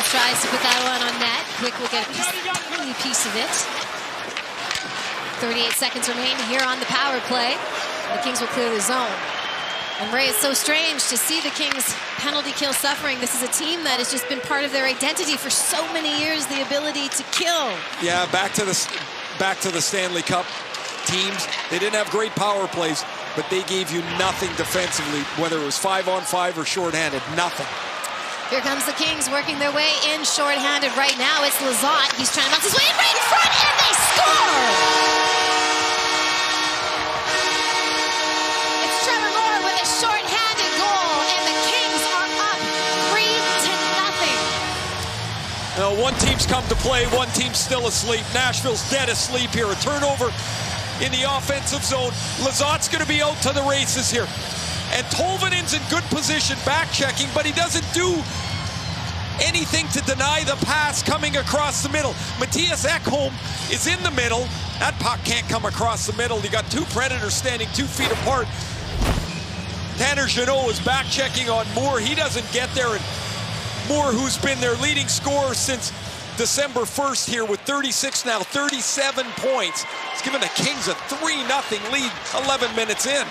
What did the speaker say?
Jones tries to put that one on net. Quick will get a piece, piece of it. 38 seconds remain here on the power play. The Kings will clear the zone. And Ray, it's so strange to see the Kings penalty kill suffering. This is a team that has just been part of their identity for so many years, the ability to kill. Yeah, back to the back to the Stanley Cup teams. They didn't have great power plays, but they gave you nothing defensively, whether it was five on five or shorthanded, nothing. Here comes the Kings working their way in shorthanded right now. It's Lizotte. He's trying to bounce his way in right in front, and they score! It's Trevor Moore with a shorthanded goal, and the Kings are up three to nothing. One team's come to play, one team's still asleep. Nashville's dead asleep here. A turnover in the offensive zone. Lizotte's going to be out to the races here. And Tolvanen's in good position, back checking, but he doesn't do anything to deny the pass coming across the middle. Mattias Ekholm is in the middle. That puck can't come across the middle. You got two Predators standing two feet apart. Tanner Jeannot is back checking on Moore. He doesn't get there. And Moore, who's been their leading scorer since December 1st here with 36 now, 37 points. He's given the Kings a 3-0 lead 11 minutes in.